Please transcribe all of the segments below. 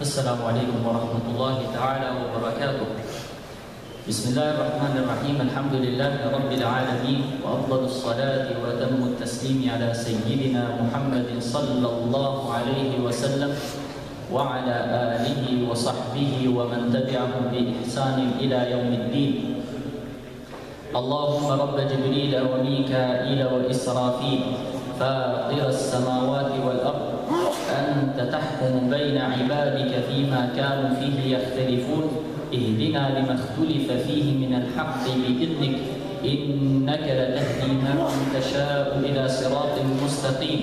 السلام عليكم ورحمة الله تعالى وبركاته بسم الله الرحمن الرحيم الحمد لله رب العالمين وأفضل الصلاة وأتم التسليم على سيدنا محمد صلى الله عليه وسلم وعلى آله وصحبه ومن تبعهم بإحسان إلى يوم الدين اللهم رب جبريل وميكائيل وإسرافيل فاطر السماوات والأرض أنت تحكم بين عبادك فيما كانوا فيه يختلفون اهدنا لما اختلف فيه من الحق بإذنك إنك لتهدي من تشاء إلى صراط مستقيم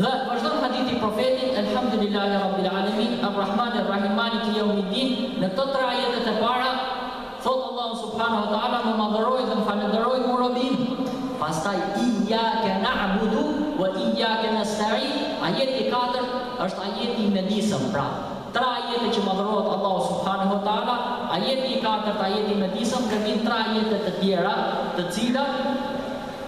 Dhe vazhdon hadithi i Profetit, Elhamdulillahi Rabbil Alemin, Errahmani Errahim, Maliki Jeumiddin, Në këto tre ajetet e para, thotë Allahu Subhanehu Ve Teala, Më madhëroi dhe më falënderoi mu robi im. Pastaj, Iyake na'budu wa iyake nesta'in, Ajeti i katërt është ajeti i medisëm, pra, tre ajete që madhërohet Allahu Subhanehu Ve Teala, ajeti i katërt ajeti i medisëm dhe vijnë tre ajete të tjera, të cilat,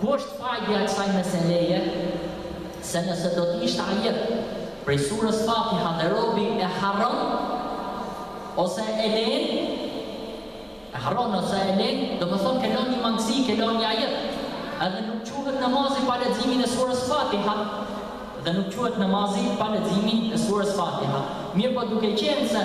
Ku është fajda e kësaj meseleje se nëse do të ishte ajet prej surës Fatiha dhe robi e harron ose e len e harron ose e len domethënë ke lënë një mangësi ke lënë një ajet edhe nuk quhet namazi pa leximin e surës Fatiha dhe nuk quhet namazi pa leximin e surës Fatiha mirëpo duke qenë se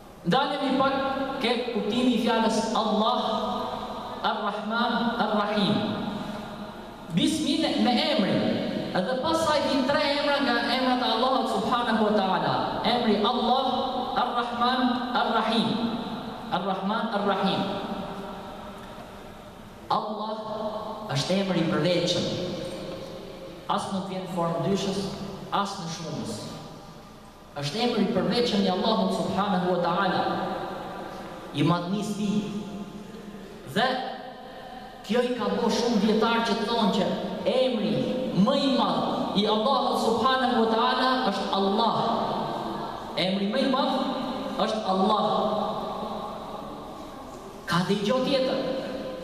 Ndalemi pak ke kuptimi i fjalës Allah Ar-Rahman Ar-Rahim. Bismi me emrin dhe pas saj vijnë tre emra nga emrat e Allahut Subhanehu wa Ta'ala, emri Allah Ar-Rahman Ar-Rahim. Ar-Rahman Ar-Rahim. Allah është emër i përveçëm. As nuk vjen në formë dyshës, as në shumës. Është emër i përveçëm i Allahut subhanehu wa ta'ala, i madhnisë tij. Dhe kjo i ka bo shumë dijetarë që të thonë që emri më i madh i Allahut subhanehu wa ta'ala është Allah. Emri më i madh është Allah. Ka dhe gjo tjetër.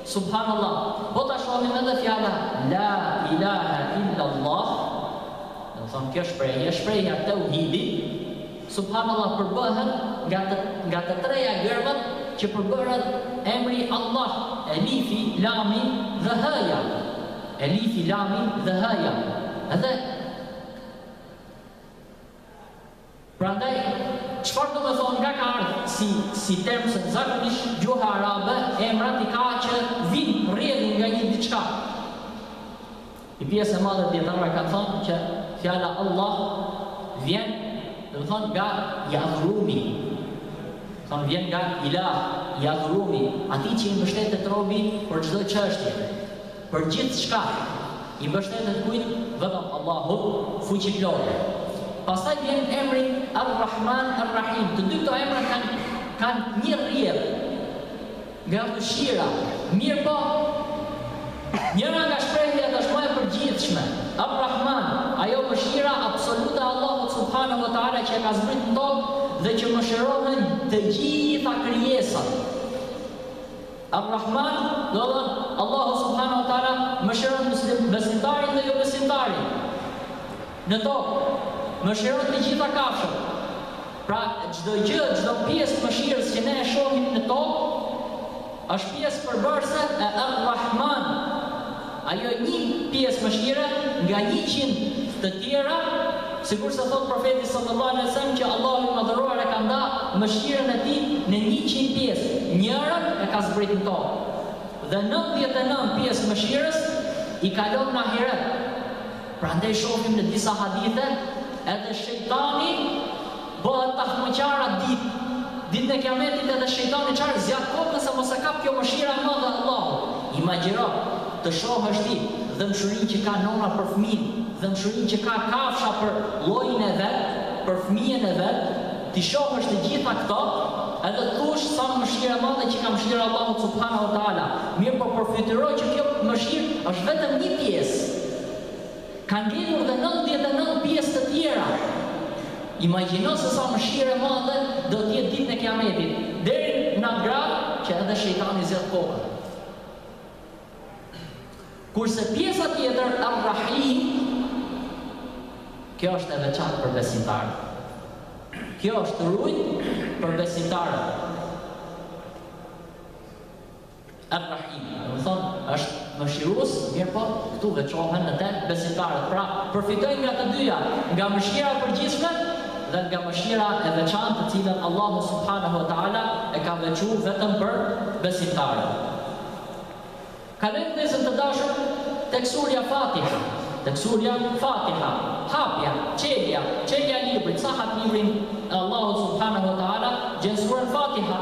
Subhanallah. Po ta shohim edhe fjala La ilahe illa Allah, domethënë kjo shprehje, shprehja e Teuhidit, Subhanallah përbëhet nga të nga të treja gërmat që përbëhet emri Allah, Elifi, Lami dhe H-ja. Elifi, Lami dhe H-ja. Dhe Prandaj, çfarë domethënë nga ka ardhur si si term se zakonisht gjuha arabe emrat i ka që vijnë rrjedhin nga një diçka. Një pjesë e madhe e dijetarëve kanë thënë që fjala Allah vjen domethënë nga Yaghrumi. Thonë vjen nga Ilah, Yaghrumi, atij që i mbështetet robi për çdo çështje. Për gjithçka i mbështetet kujt vetëm Allahut fuqiplotë. Pastaj vjen emri Ar Rahman Ar Rahim, të dy këto emra kanë kanë një rrjedhë nga mëshira, mirëpo njëra nga shprehjet është më e përgjithshme, Ar Rahman, ajo mëshira absolute e Allahut subhanahu wa ta'ala që e ka zbrit në tokë dhe që mëshirohen të gjitha krijesat. Ar-Rahman, do të thotë, Allahu subhanahu wa ta'ala mëshiron muslim, besimtarin dhe jobesimtarin në tokë, mëshiron të gjitha kafshët. Pra, çdo gjë, çdo pjesë e mëshirës që ne e shohim në tokë, është pjesë përbërëse e Ar-Rahman. Ajo një pjesë mëshire nga njëqind të tjera, sikurse thotë Profeti sallallahu alejhi ve sellem që Allahu i Madhëruar e ka nda mëshirën e tij në njëqind pjesë, njërën e ka zbrit në tokë, dhe nëntëdhjetë e nëntë pjesë mëshirës i kalon në ahiret. Prandaj shohim në disa hadithe edhe shejtani, Bëhet tahmaqar atë ditë, Ditën e Kiametit edhe shejtani zgjat kokën se mos e kap kjo mëshira e madhe e Allahut. Imagjino, të shohësh ti dhëmshurinë që ka nëna për fëmijën, dhëmshurinë që ka kafsha për llojin e vet, për fëmijën e vet, t'i shohësh të gjitha këto edhe të thuash sa mëshirë e madhe që ka mëshira e Allahut subhanahu wa taala, mirëpo përfytyro që kjo mëshirë është vetëm një pjesë. Ka ngelur dhe nëntëdhjetë e nëntë pjesë të tjera. Imagjino se sa mëshirë e madhe do të jetë Ditën e Kiametit, deri n'at gradë që edhe shejtani zgjat kokën. Kurse pjesa tjetër, Ar-Rahim, kjo është e veçantë për besimtarët. Kjo është rujt për besimtarët. Ar-Rahim, do të thotë, është mëshirues, mirëpo këtu veçohen në te besimtarët. Pra, përfitojnë nga të dyja, nga mëshira e përgjithshme dhe nga mëshira e veçantë të cilën Allahu subhanehu ve teala e ka veçu vetëm për besimtarët. Kalojmë vëllezër të dashur tek surja Fatiha, tek surja Fatiha, hapja, çelja, çelja e librit, sa hap librin e Allahut subhanehu ve teala, gjen surën Fatiha.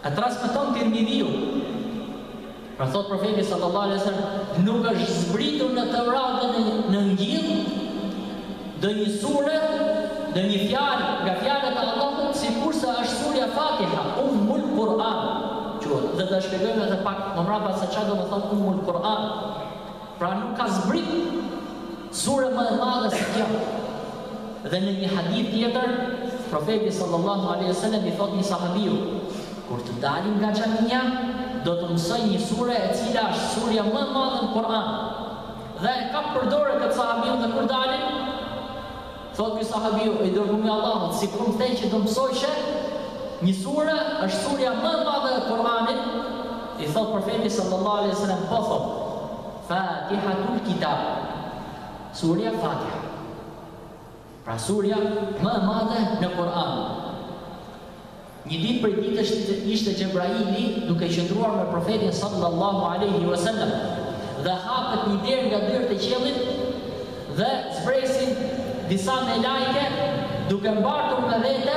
E transmeton Tirmidhiu, pra thotë Profeti sallallahu alejhi ve sellem, Nuk është zbritur në Teurat dhe në Inxhil ndonjë sure, ndonjë fjalë nga fjalët e Allahut sikurse është surja Fatiha, Ummul Kur'an quhet, dhe do e shpjegojmë edhe pak më mbrapa se çfarë do të thotë Ummul Kur'an. Pra nuk ka zbrit sure më e madhe se kjo. Dhe në një hadith tjetër, Profeti sallallahu alejhi ve selem i thotë një sahabiu, Kur të dalim nga xhamia, do të mësoj një sure e cila është surja më e madhe në Kur'an. Dhe e kap për dore këtë sahabiun dhe kur dalim, Thotë ky sahabiu i dërgumi i Allahut, sikur më the që do mësojshe një sure, është surja më e madhe e Kur'anit, i thotë Profeti sallallahu alejhi ve selem, po thotë, Fatihatul kitab, surja Fatiha. Pra surja më e madhe në Kur'an. Një ditë prej ditësh ishte Xhebraili duke qëndruar me Profetin sal-lal-lahu alejhi ue sel-lem, dhe hapet një derë nga dyert e qiellit dhe zbresin disa melajke duke mbartur me vete,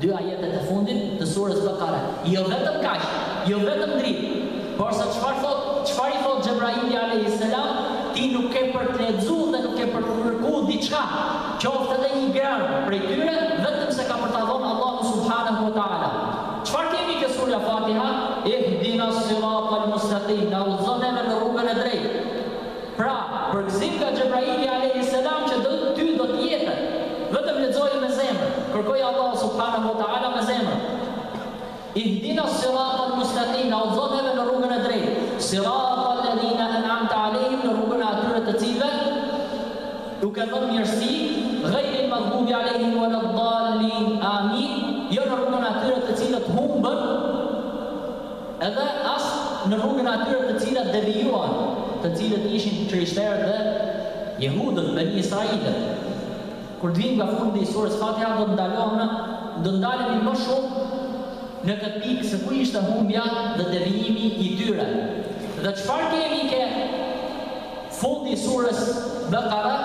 Dy ajetet e fundit të Sures Bekare. Jo vetëm kaq, jo vetëm dritë, porse çfarë thotë, çfarë i thotë Xhebraili alejhi selam, Ti nuk ke për të lexuar dhe nuk ke për të kërkuar diçka, qoftë edhe një gërmë prej tyre, vetëm se ka për ta dhënë Allahu subhanehu ve teala. Çfarë kemi ke Surja Fatiha? Ihdinas siratal mustaqim, na udhëzo neve në rrugën e drejtë. Pra, përgëzim nga Xhebraili alejhi selam që ty do të jepet. Vetëm lexoje me zemër. Kërkoji Allahut subhanehu ve teala me zemër. Ihdinas siratal mustaqim, na udhëzo neve në rrugën e drejtë. Siratal ledhina en'amte alejhim, në rrugën e atyre të cilëve u ke dhënë mirësi, ghairil maghdubi alejhim waladdallin, amin, jo në rrugën e atyre të cilët humbën, Edhe as në rrugën e atyre të cilat devijuan, të cilët ishin krishterët dhe jehudët, Beni Israilët. Kur të vijmë nga fundi i Surës Fatiha do të ndalohem në, do të ndalemi më shumë në këtë pikë se ku ishte humbja dhe devijimi i tyre dhe çfarë kemi ke fundi i Surës Bekarah,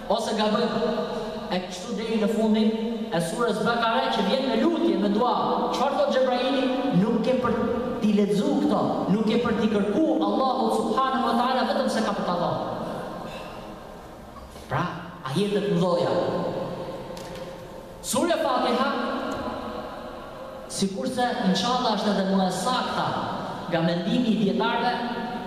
Ose gabojmë. E kështu deri në fundin e Sures Bakare që vjen me lutje, me dua. Çfarë thotë Xhebraili? Nuk ke për t'i lexu këto, nuk ke për t'i kërku Allahut subhanehu ve teala vetëm se ka për ta dhënë. Pra, ajete të mëdhoja. Surja Fatiha, sikurse inshalla është edhe më e sakta nga mendimi i dijetarëve,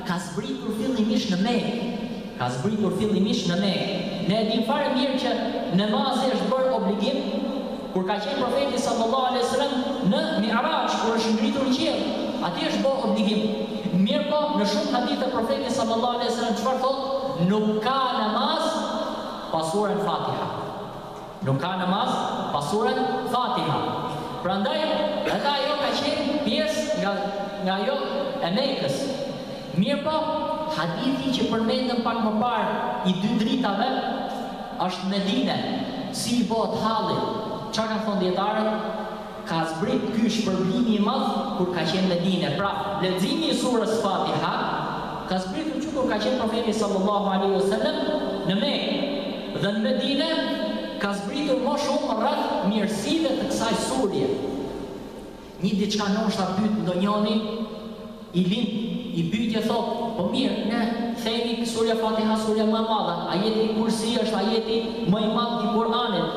ka zbritur fillimisht në Mekë, ka zbritur fillimisht në Mekë. Ne e dimë fare mirë që namazi është bërë obligim kur ka qenë Profeti sallallahu alejhi ve selem në Mi'raj, kur është ngritur në qiell, atje është bë obligim. Mirëpo, në shumë hadithe Profeti sallallahu alejhi ve selem çfarë thotë, nuk ka namaz pa Suren Fatiha. Nuk ka namaz pa suren Fatiha. Prandaj edhe ajo ka qenë pjesë nga nga ajo e Mekës. Mirëpo, hadithi që përmendëm pak më parë i dy dritave është në Medine, si i bohet halli, ça kanë thënë dijetarët? Ka zbrit ky shpërblimi i madh kur ka qenë në Medine. Pra, leximi i surës Fatiha ka zbritur që kur ka qenë Profeti sallallahu alejhi ve sellem në Mekë dhe në Medine ka zbritur më shumë rreth mirësive të kësaj sureje. Një diçka ndoshta pyet ndonjëri i lind një pyetje thotë, po mirë, ne themi surja Fatiha është surja më e madhe, ajeti Kursi është ajeti më i madh i Kuranit,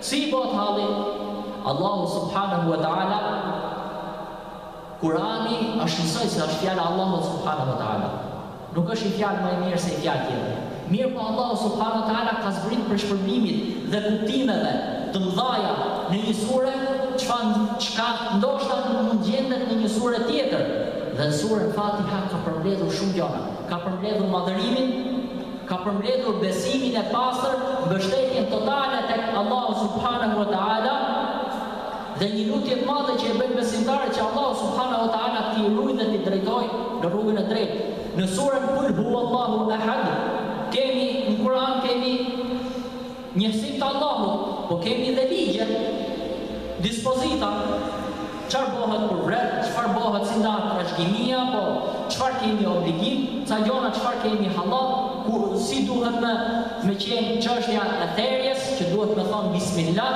Si i bohet halli? Allahu subhanehu ve teala Kurani është njësoj se është fjala e Allahut subhanehu ve teala. Nuk është një fjalë më e mirë se një fjalë tjetër. Mirëpo Allahu subhanehu ve teala ka zbrit prej shpërblimit dhe kuptimeve të mëdhaja në një sure çfa çka ndoshta nuk mund të gjendet në një sure tjetër dhe në suren Fatiha ka përmbledhur shumë gjona, ka përmbledhur madhërimin, ka përmbledhur besimin e pastër, mbështetjen totale tek Allahu subhanehu ve teala dhe një lutje të madhe që e bëjnë besimtarët që Allahu subhanehu ve teala t'i rujë dhe t'i drejtojë në rrugën e drejtë. Në suren Kul huwallahu ehad kemi në Kur'an kemi. Njehsim të Allahut, po kemi dhe ligje, dispozita, çfarë bohet kur vret, çfarë bohet si ndahet trashëgimia, po çfarë kemi obligim, ca gjona çfarë kemi hallall, ku si duhet me me qenë çështja e therjes, që duhet me thonë bismillah,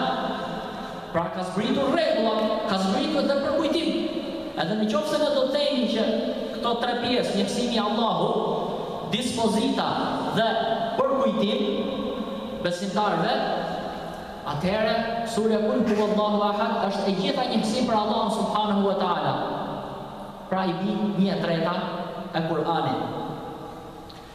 Pra ka zbritur rregulla, ka zbritur dhe përkujtim. Edhe në qoftë se ne do të themi që këto tre pjesë, Njehsimi i Allahut, dispozita dhe përkujtim besimtarëve, atëherë surja Kul huwallahu ahad është e gjitha njehsim për Allahun subhanehu ve teala. Pra i bie një e treta e Kur'anit.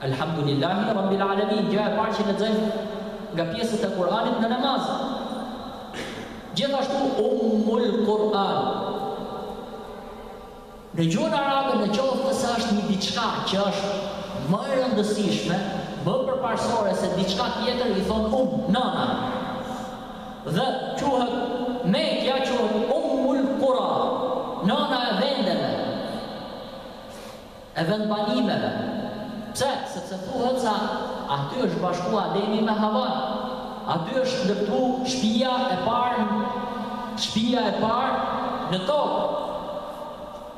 Elhamdulillahi Rabbil Alamin, gjoja e parë që lexojmë nga pjesët e Kur'anit në namaz. Gjithashtu Ummul Kur'an. Në gjuhën arabe në qoftë se është një diçka që është më e rëndësishme, më përparësore se diçka tjetër i thon um, nana. Dhe quhet Mekja quhet Ummul Kura, nana e vendeve. e vendbanimeve. Pse? Sepse thuhet se aty është bashku Ademi me Havanë. Aty është ndërtu shpija e parë shpija e parë në tokë.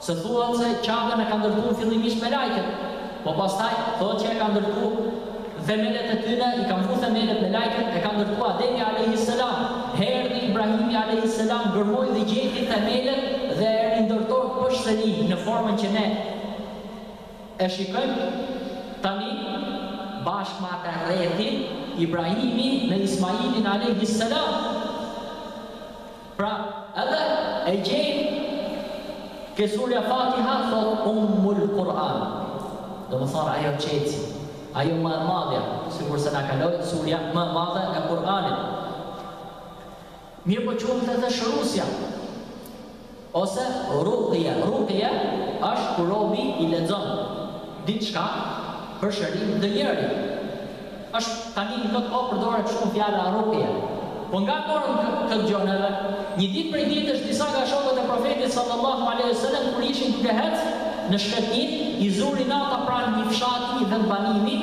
Se thuhet se Qabën e ka ndërtu fillimisht melajket, po pastaj thohet që e ka ndërtu Themelet e tyne i kanë vu themelet melaiket e ka ndërtu Ademi alejhi selam, erdhi Ibrahimi alejhi selam gërmoi dhe gjeti themelet dhe e rindërtoi përsëri në formën që ne e shikojm tani bashk me ate rrethi Ibrahimi me Ismailin alejhi selam. Pra edhe e gjejmë ke surja Fatiha thot Ummul Kur'an do më thonë ajo qe si ajo më e madhja sikur se na kaloi surja më e madhe e Kur'anit mirëpo quhet edhe shërusja ose Ruqja Ruqja është kur robi i lexon diçka për shërim të ndonjërit. Është tani në këtë kohë përdoret shumë fjala ruqje. Po nga ka ardh kët gjo neve? Një ditë prej ditësh disa nga shokët e Profetit sallallahu alejhi ve selem kur ishin duke ecë në shkretinë i zuri nata pranë një fshati një vendbanimi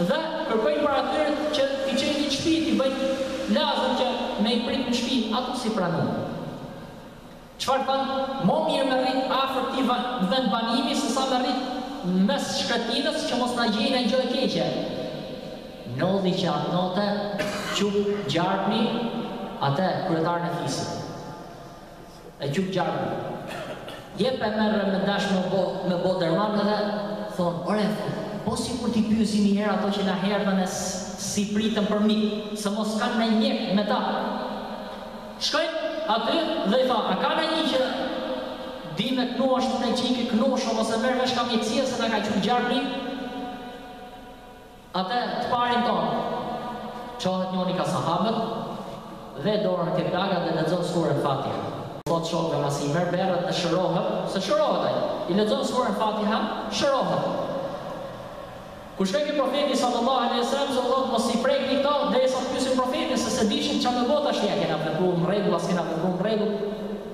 dhe kërkojnë prej atyre që t'i çojnë n'shpi t'i bëjnë lazëm që me i prit në shpi ato s'i pranuan Çfarë thanë mo mirë me rrit afër këtij vendbanimi se sa me rrit në mes shkretinës që mos na gjejë naj gjë e keqe. Ndodhi që atë note qup gjarpni ate kryetarin e fisit. E qup gjarpni. Jep e merr e me dash me bo me bo derman edhe thonë ore po sikur ti pyesim një herë ato që na herdhën e s'i pritën për mik se mos kanë naj mjek me ta. Shkojnë aty dhe i tha a ka nanjë që di me knu ashtu ne qik i knushëm ose merr vesh ka mjeksia se na ka qu gjarpri ate tparin tonë çohet njoni ka sahabët ve dorën ke plaga dhe lexon suren fatiha thot shokve masi i mer berret dhe shërohet se shërohet ai i lexon suren fatiha shërohet. Kur shkoi te Profeti sallallahu alejhi ve sellem thotë mos i prekni këto derisa ta pyesim Profetin se se dijshin ça me bo tash a kena vepru n'rregull a s'kena vepru n'rregull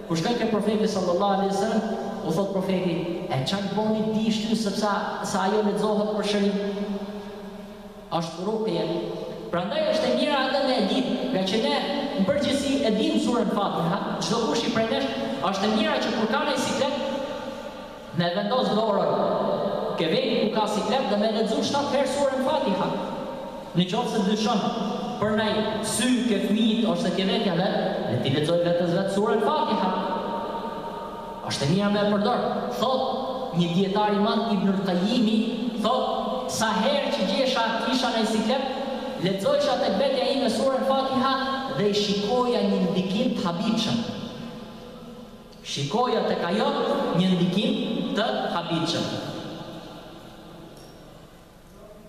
Kur shkoi te Profeti sallallahu alejhi ve sellem u thotë Profeti e ça të boni me dit ty sepse se ajo lexohet për shërim është rukje prandaj është e mira edhe me e ditë ngaqë ne n'përgjithësi e dimë suren Fatiha çdokushi prej nesh është e mira që kur ka naj siklet Me e vendos dorën ke vendi ku ka siklet dhe me lexu shtatë herë suren Fatiha. Në qoftë se dyshon për naj sy ke fëmijët ose ke vetja vet, le t'i lexoj vetes vet suren Fatiha. Është e mira me e përdor. Thotë një dijetar i madh Ibnul Kajimi, thotë, Sa herë që gjesha kisha naj siklet, lexojsha tek vetja ime suren Fatiha dhe i shikoja një ndikim të habitshëm. Shikoja tek ajo një ndikim të habitshëm.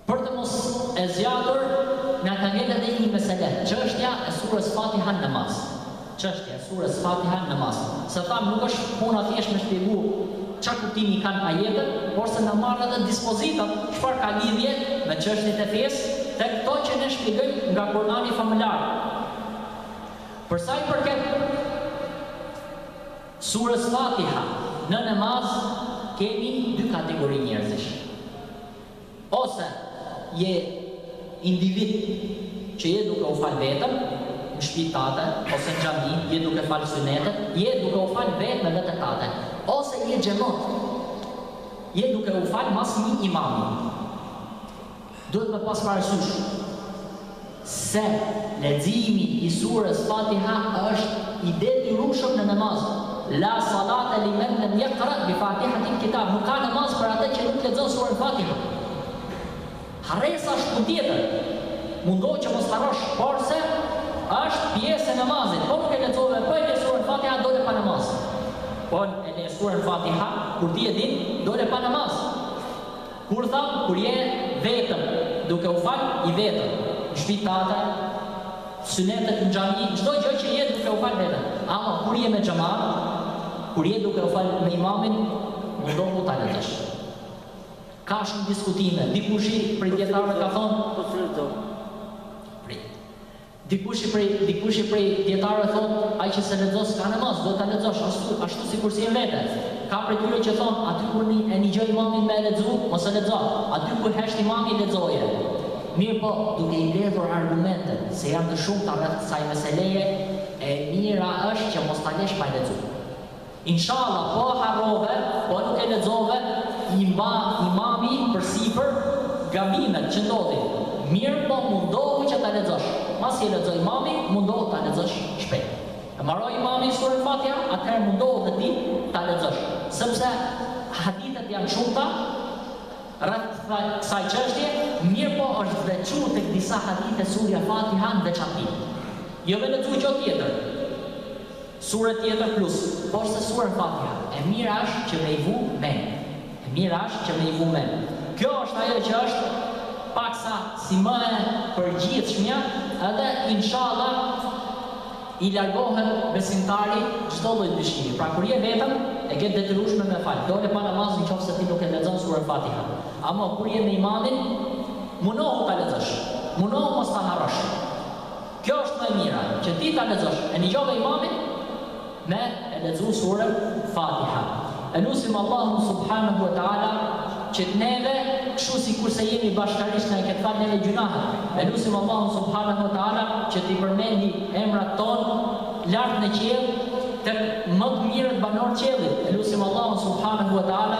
Për të mos e zgjatur, na ka ngel edhe një mesele, çështja e Surës Fatiha në namaz. Çështja e Surës Fatiha në namaz. Se thamë, nuk është puna thjesht me shpjegu ça kuptimi i kanë ajetet, por se me marrë edhe dispozitat çfarë ka lidhje me çështjet e fesë tek këto që ne shpjegojmë nga Kur'ani famëlartë. Për sa i përket Surës Fatiha në nemaz kemi dy kategori njerëzish. Ose je individ që je duke u fal vetëm në shpi tate ose në xhami, je duke fal synetet, je duke u fal vetë me veten tate. Ose je xhemat, je duke u fal mas një imami. Duhet me pas parasysh se leximi i Sures Fatiha është i detyrushëm në namaz, La salate li men lem jekra bi fatihatil kitab, nuk ka namaz për atë që nuk lexon Suren Fatiha. Harresa është punë tjetër, mundohu që mos harrosh, porse është pjesë e namazit, po nuk e lexove, po e le Suren Fatiha, dole pa namaz. Po e le Suren Fatiha, kur ti e din, dole pa namaz. Kur thamë kur je vetëm duke u fal i vetëm në shpi tate synetet në xhami çdo gjë që je duke u fal vetëm ama kur je me xhamat kur je duke u fal me imamin mundohu ta lexosh ka shumë diskutime dikushi prej dijetarëve ka thon prit Dikushi prej dikushi prej dijetarëve thotë, ai që s'e lexo s'ka namaz, duhet ta lexosh ashtu ashtu sikurse je vete. Ka prej tyre që thonë, aty ku ti e nigjon imamin me e lexu, mos e lexo, aty ku hesht imami lexoje. Mirëpo, duke i mledhur argumentet, se janë të shumta rreth kësaj meseleje, e mira është që mos ta lesh pa lexu. Inshalla po e harrove, po nuk e lexove, i mba imami përsipër gabimet që ndodhin, mirëpo mundohu që ta lexosh, masi e lexoi imami, mundohu ta lexosh shpejt. E mbaroi imami suren Fatiha, atëherë mundohu dhe ti ta lexosh, sepse hadithet janë të shumta rreth kësaj çështje, mirëpo është veçu tek disa hadithe surja Fatiha në veçanti. Jo me lexu gjo tjetër. Sure tjetër plus poshtë sures fatiha e mira është që me i vu men e mira është që me i vu men kjo është ajo që është paksa si më e përgjithshmja edhe inshallah i largohet besimtari çdo lloj dyshimi pra kur je vetëm e ke detyrushme me fal dole pa namaz në qoftë se ti nuk e lexon suren fatiha amo kur je me imamin munohu ta lexosh munohu mos ta harrosh. Kjo është më e mira, që ti ta lexosh, e nigjove imamin me e lexu suren Fatiha. E lusim Allahun subhanehu ve teala që neve, kështu sikurse jemi bashkarisht na i ketë fal neve gjynahet. E lusim Allahun subhanehu ve teala që t'i përmendi emrat tonë lart në qiell tek më të mirët banorë të qiellit. E lusim Allahun subhanehu ve teala